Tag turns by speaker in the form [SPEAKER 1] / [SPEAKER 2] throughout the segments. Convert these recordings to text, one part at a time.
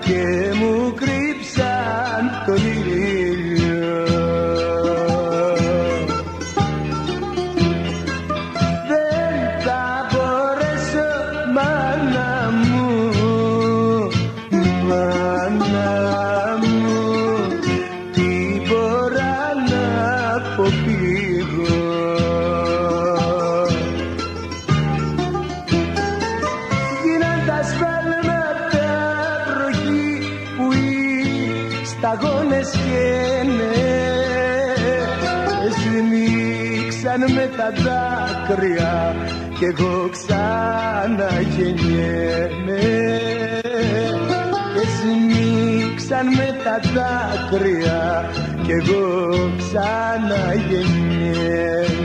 [SPEAKER 1] και μου κρύψαν το ήλιο σταγόνες καίνε. Σμίξαν με τα δάκρυα κι εγώ ξαναγεννιέμαι. Και σμίξαν με τα δάκρυα κι εγώ ξαναγεννιέμαι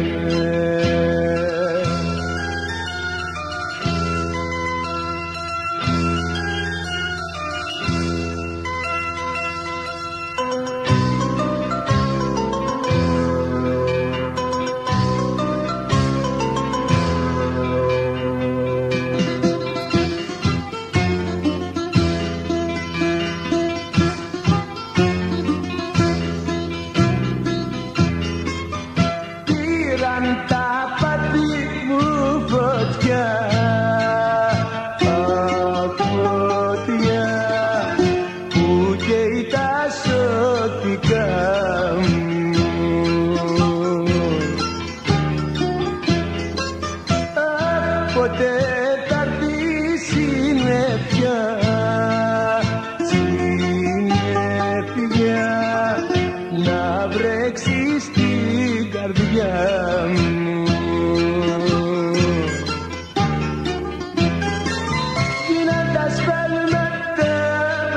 [SPEAKER 1] βρέξει στην καρδιά μου. Γίναν τα σφάλματα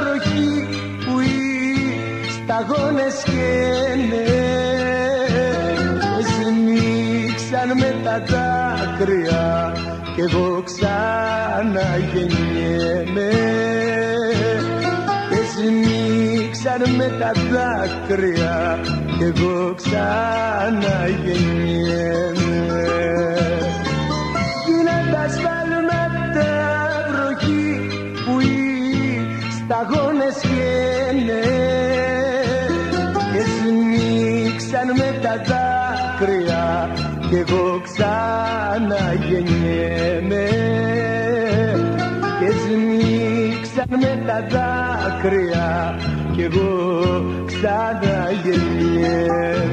[SPEAKER 1] βροχή που οι σταγόνες καίνε Σμίξαν με τα δάκρυα κι εγώ ξαναγεννιέμαι. Και σμίξαν με τα δάκρυα κι εγώ ξαναγεννιέμαι. Γίναν τα σφάλματα βροχή που οι σταγόνες καίνε και σμίξαν με τα δάκρυα κι εγώ ξαναγεννιέμαι. Και σμίξαν με τα δάκρυα κι εγώ ξαναγεννιέμαι